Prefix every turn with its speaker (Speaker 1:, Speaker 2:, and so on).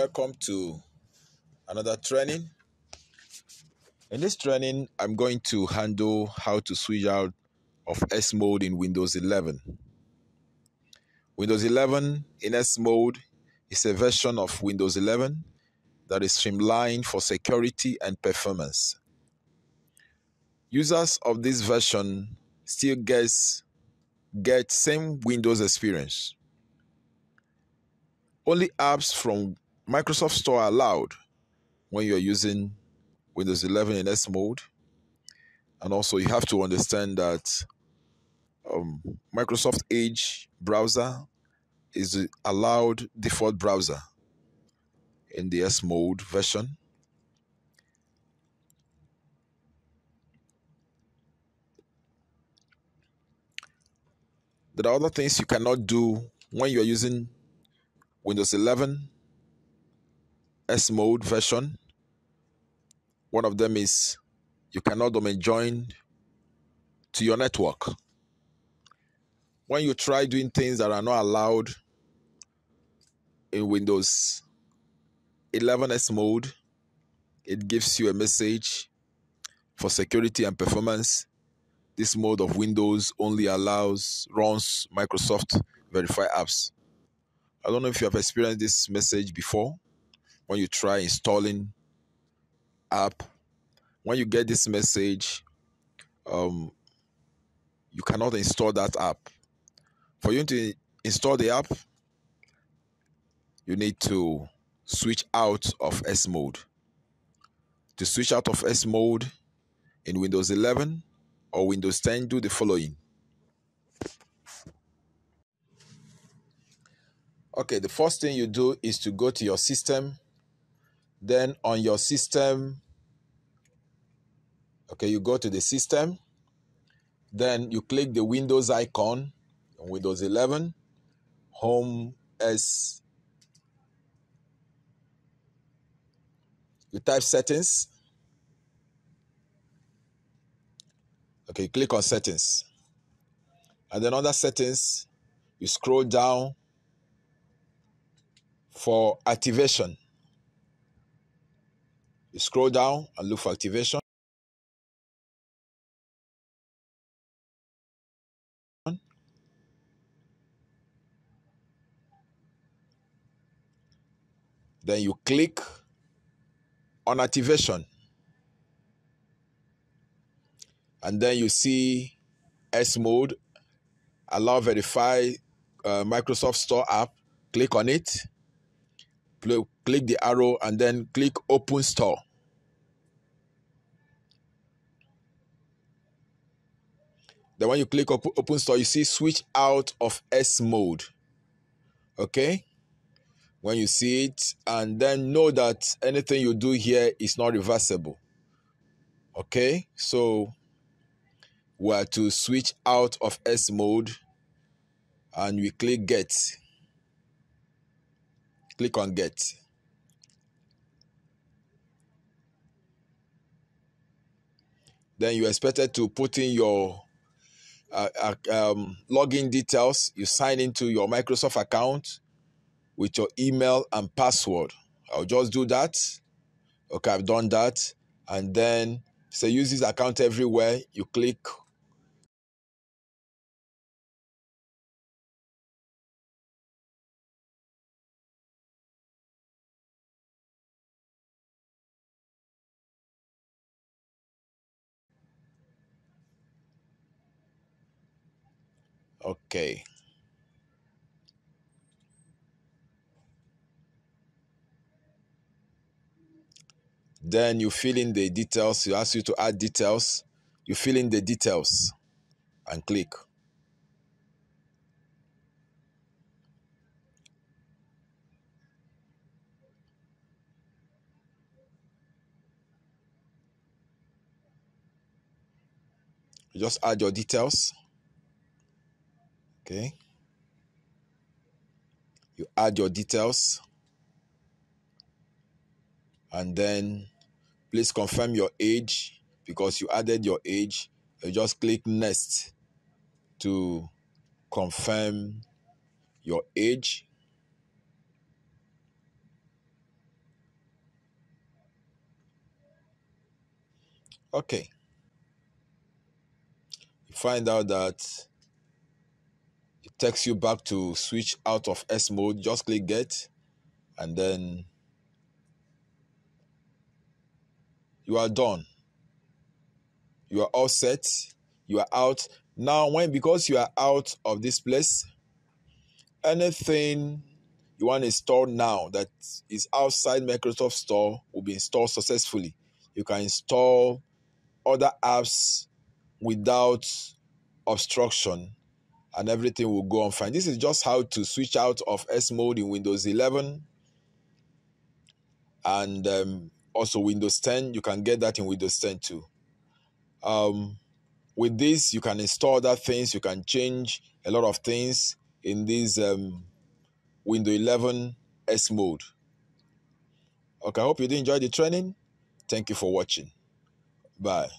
Speaker 1: welcome to another training. In this training, I'm going to handle how to switch out of S mode in Windows 11. Windows 11 in S mode is a version of Windows 11 that is streamlined for security and performance. Users of this version still gets get same Windows experience. Only apps from Microsoft Store allowed when you're using Windows 11 in S mode. And also, you have to understand that um, Microsoft Edge browser is the allowed default browser in the S mode version. There are other things you cannot do when you're using Windows 11 S mode version. One of them is you cannot domain join to your network. When you try doing things that are not allowed in Windows 11 S mode, it gives you a message for security and performance. This mode of Windows only allows runs Microsoft Verify apps. I don't know if you have experienced this message before when you try installing app. When you get this message, um, you cannot install that app. For you to install the app, you need to switch out of S mode. To switch out of S mode in Windows 11 or Windows 10, do the following. Okay, the first thing you do is to go to your system. Then on your system, okay, you go to the system. Then you click the Windows icon on Windows 11, Home S. You type settings. Okay, click on settings. And then under settings, you scroll down for activation. You scroll down and look for activation. Then you click on activation. And then you see S mode, allow verify uh, Microsoft Store app. Click on it click the arrow and then click open store. Then when you click op open store you see switch out of s mode. Okay? When you see it and then know that anything you do here is not reversible. Okay? So we are to switch out of s mode and we click get click on get. Then you expected to put in your uh, uh, um, login details. You sign into your microsoft account with your email and password. I'll just do that. Okay i've done that. And then say use this account everywhere. You click Okay. Then you fill in the details. You ask you to add details. You fill in the details and click. Just add your details. Okay. You add your details and then please confirm your age because you added your age. You just click next to confirm your age. Okay. You find out that takes you back to switch out of S mode. Just click get and then you are done. You are all set. You are out. Now, when because you are out of this place, anything you want to install now that is outside Microsoft Store will be installed successfully. You can install other apps without obstruction and everything will go on fine. This is just how to switch out of S mode in Windows 11 and um, also Windows 10. You can get that in Windows 10 too. Um, with this, you can install other things. You can change a lot of things in this um, Windows 11 S mode. Okay, I hope you did enjoy the training. Thank you for watching. Bye.